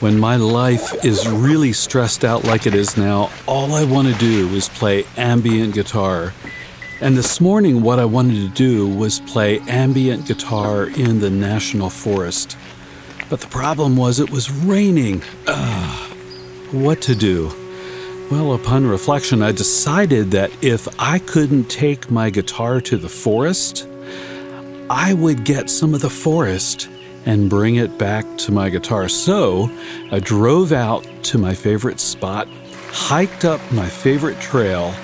When my life is really stressed out like it is now, all I want to do is play ambient guitar. And this morning, what I wanted to do was play ambient guitar in the National Forest. But the problem was it was raining. Ugh. What to do? Well, upon reflection, I decided that if I couldn't take my guitar to the forest, I would get some of the forest and bring it back to my guitar. So I drove out to my favorite spot, hiked up my favorite trail,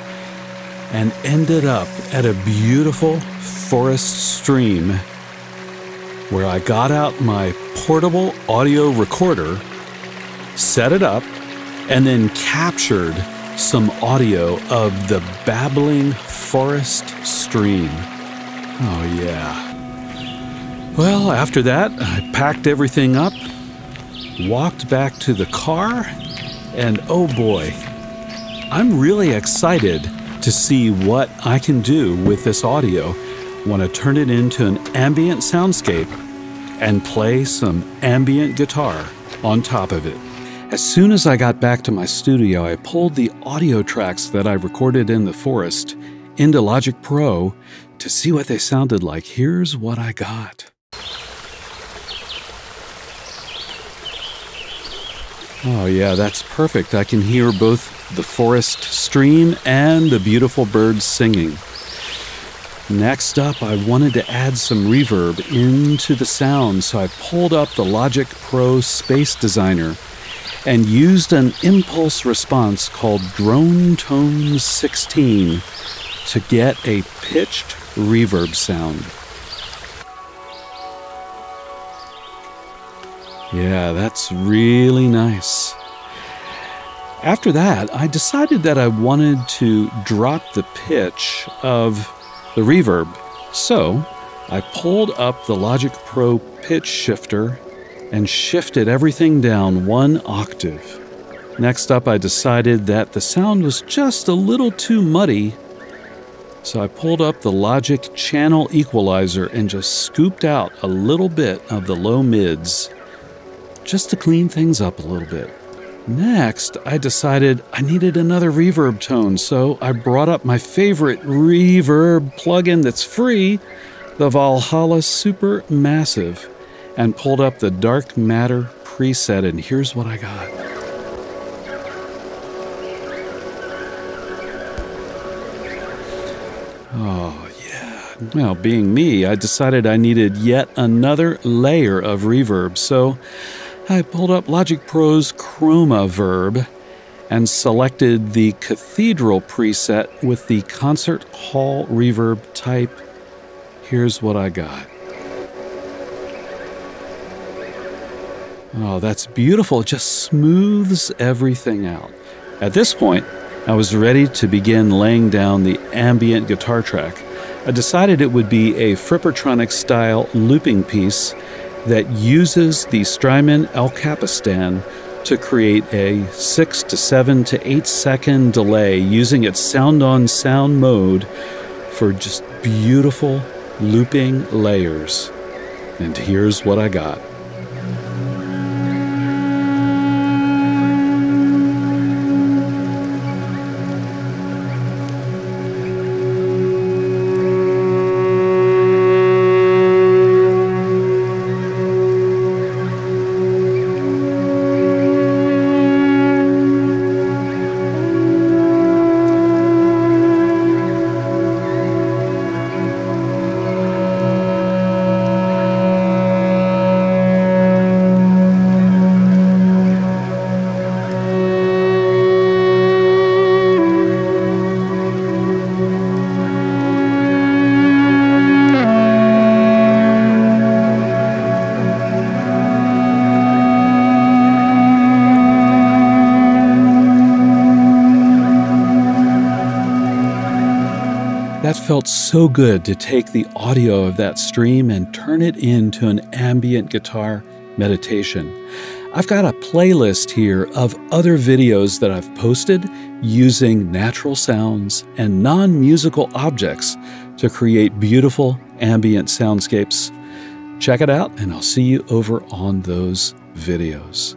and ended up at a beautiful forest stream where I got out my portable audio recorder, set it up, and then captured some audio of the babbling forest stream. Oh, yeah. Well, after that, I packed everything up, walked back to the car, and oh boy, I'm really excited to see what I can do with this audio when I turn it into an ambient soundscape and play some ambient guitar on top of it. As soon as I got back to my studio, I pulled the audio tracks that I recorded in the forest into Logic Pro to see what they sounded like. Here's what I got. Oh, yeah, that's perfect. I can hear both the forest stream and the beautiful birds singing. Next up, I wanted to add some reverb into the sound, so I pulled up the Logic Pro Space Designer and used an impulse response called Drone Tone 16 to get a pitched reverb sound. Yeah, that's really nice. After that, I decided that I wanted to drop the pitch of the reverb. So I pulled up the Logic Pro pitch shifter and shifted everything down one octave. Next up, I decided that the sound was just a little too muddy, so I pulled up the Logic channel equalizer and just scooped out a little bit of the low mids just to clean things up a little bit. Next, I decided I needed another reverb tone, so I brought up my favorite reverb plugin that's free, the Valhalla Super Massive, and pulled up the Dark Matter preset, and here's what I got. Oh, yeah. Well, being me, I decided I needed yet another layer of reverb, so I pulled up Logic Pro's Chroma Verb and selected the Cathedral preset with the Concert Hall Reverb type. Here's what I got. Oh, that's beautiful. It just smooths everything out. At this point, I was ready to begin laying down the ambient guitar track. I decided it would be a Frippertronic style looping piece that uses the Strymon El Capistan to create a 6 to 7 to 8 second delay using its sound on sound mode for just beautiful looping layers. And here's what I got. That felt so good to take the audio of that stream and turn it into an ambient guitar meditation. I've got a playlist here of other videos that I've posted using natural sounds and non musical objects to create beautiful ambient soundscapes. Check it out, and I'll see you over on those videos.